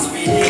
speed.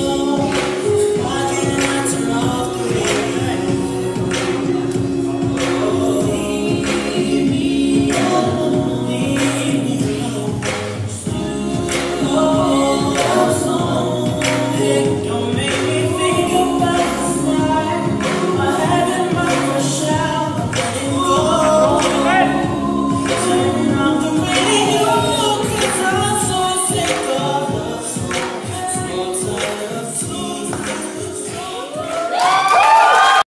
Oh.